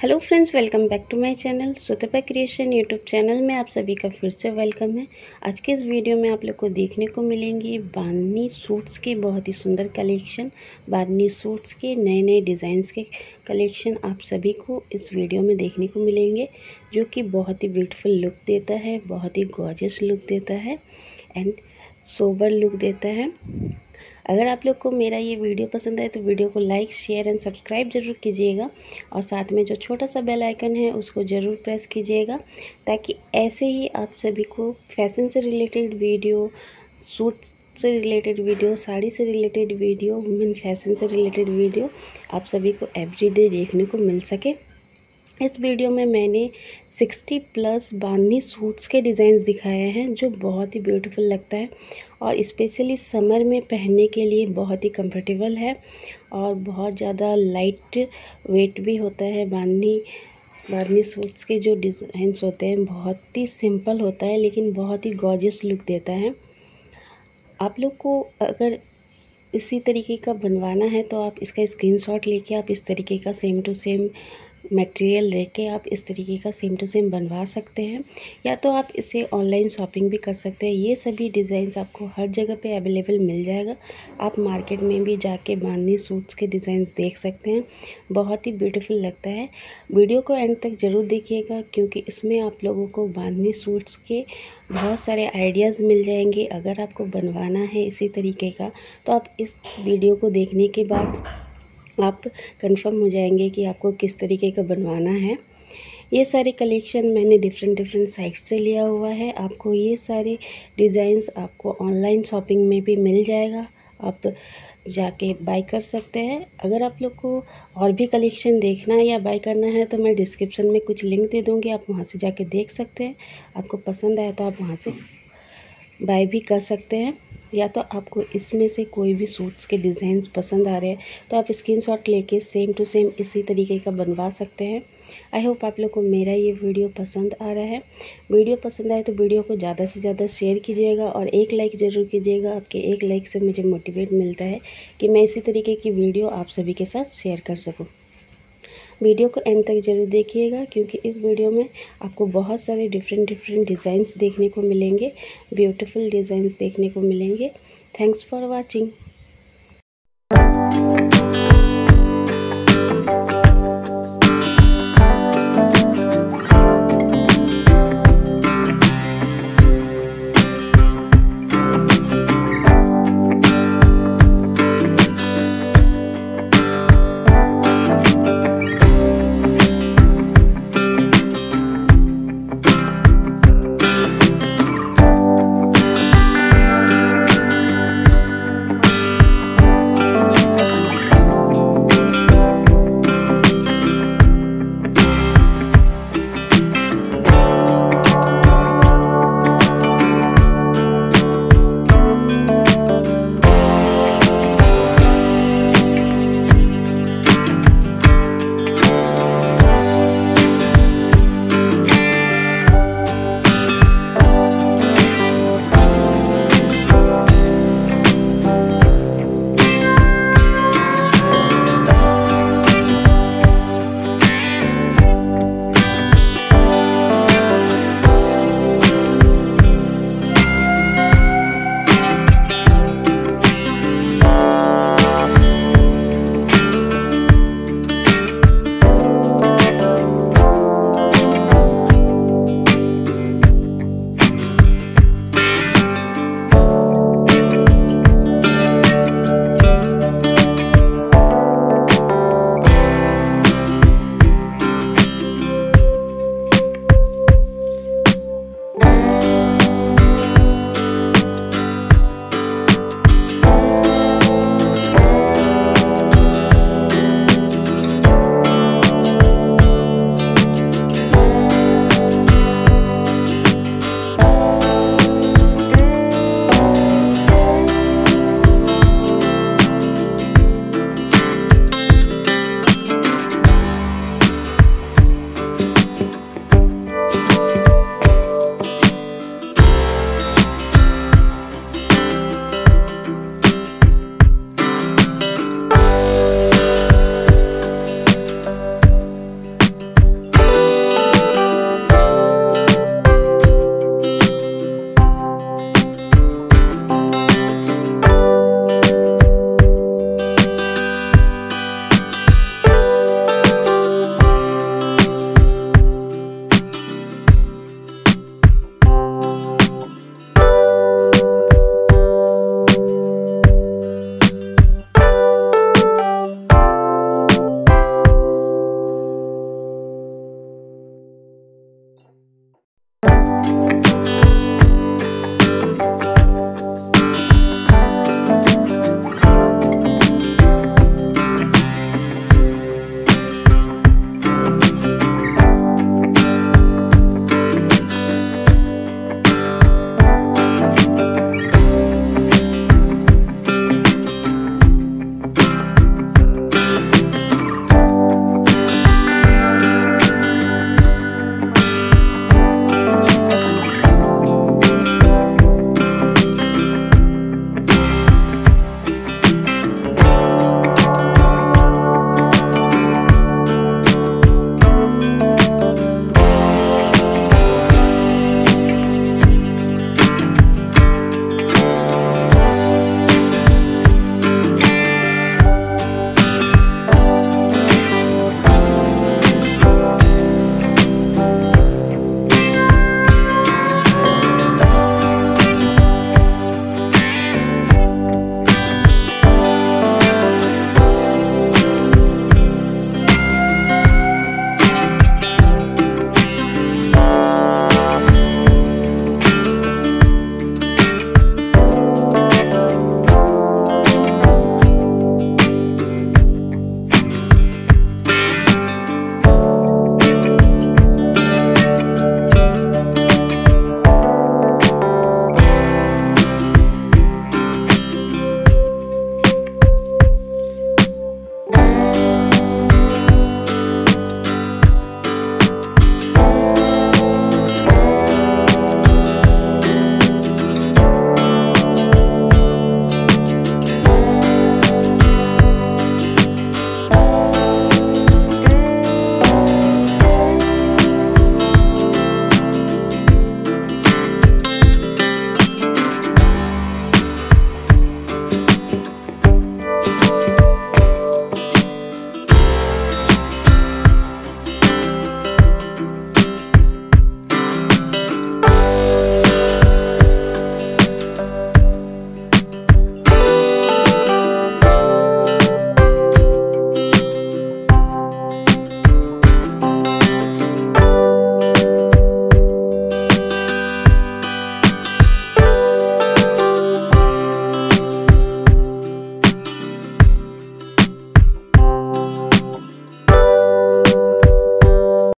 Hello friends, welcome back to my channel Sutapa creation YouTube channel में आप सभी का फिर से वेलकम है। आज के इस वीडियो में आप लोग को देखने को मिलेंगी बानी सूट्स के बहुत ही सुंदर कलेक्शन। बानी सूट्स के नए नए डिज़ाइंस के कलेक्शन आप सभी को इस वीडियो में देखने को मिलेंगे, जो कि बहुत ही ब्यूटीफुल लुक देता है, बहुत ही गॉर्जियस लुक देता है एंड सोबर लुक देता है। अगर आप लोग को मेरा ये वीडियो पसंद आए तो वीडियो को लाइक, शेयर एंड सब्सक्राइब ज़रूर कीजिएगा। और साथ में जो छोटा सा बेल आइकन है, उसको ज़रूर प्रेस कीजिएगा ताकि ऐसे ही आप सभी को फ़ैशन से रिलेटेड वीडियो, सूट से रिलेटेड वीडियो, साड़ी से रिलेटेड वीडियो वुमेन फ़ैशन से रिलेटेड वीडियो आप सभी को एवरीडे देखने को मिल सके। इस वीडियो में मैंने 60 प्लस बांधनी सूट्स के डिज़ाइंस दिखाए हैं, जो बहुत ही ब्यूटीफुल लगता है और स्पेशली समर में पहनने के लिए बहुत ही कंफर्टेबल है और बहुत ज़्यादा लाइट वेट भी होता है बांधनी बांधनी सूट्स के जो डिज़ाइंस होते हैं, बहुत ही सिंपल होता है लेकिन बहुत ही गॉर्जियस लुक देता है। आप लोग को अगर इसी तरीके का बनवाना है तो आप इसका स्क्रीनशॉट लेके आप इस तरीके का सेम टू सेम मटेरियल लेके आप इस तरीके का सेम टू सेम बनवा सकते हैं, या तो आप इसे ऑनलाइन शॉपिंग भी कर सकते हैं। ये सभी डिज़ाइंस आपको हर जगह पे अवेलेबल मिल जाएगा। आप मार्केट में भी जाके बांधनी सूट्स के डिज़ाइंस देख सकते हैं। बहुत ही ब्यूटीफुल लगता है। वीडियो को एंड तक ज़रूर देखिएगा, क्योंकि इसमें आप लोगों को बांधनी सूट्स के बहुत सारे आइडियाज़ मिल जाएँगे। अगर आपको बनवाना है इसी तरीके का तो आप इस वीडियो को देखने के बाद आप कंफर्म हो जाएँगे कि आपको किस तरीके का बनवाना है। ये सारे कलेक्शन मैंने डिफरेंट डिफरेंट साइट से लिया हुआ है। आपको ये सारे डिज़ाइंस आपको ऑनलाइन शॉपिंग में भी मिल जाएगा। आप जाके बाय कर सकते हैं। अगर आप लोग को और भी कलेक्शन देखना है या बाय करना है तो मैं डिस्क्रिप्शन में कुछ लिंक दे दूँगी। आप वहाँ से जाके देख सकते हैं। आपको पसंद आया तो आप वहाँ से बाय भी कर सकते हैं। या तो आपको इसमें से कोई भी सूट्स के डिज़ाइंस पसंद आ रहे हैं तो आप स्क्रीनशॉट लेके सेम टू सेम इसी तरीके का बनवा सकते हैं। आई होप आप लोग को मेरा ये वीडियो पसंद आ रहा है। वीडियो पसंद आए तो वीडियो को ज़्यादा से ज़्यादा शेयर कीजिएगा और एक लाइक ज़रूर कीजिएगा, आपके एक लाइक से मुझे मोटिवेट मिलता है कि मैं इसी तरीके की वीडियो आप सभी के साथ शेयर कर सकूँ। वीडियो को एंड तक ज़रूर देखिएगा, क्योंकि इस वीडियो में आपको बहुत सारे डिफरेंट डिफरेंट डिज़ाइंस देखने को मिलेंगे ब्यूटीफुल डिज़ाइंस देखने को मिलेंगे। Thanks for watching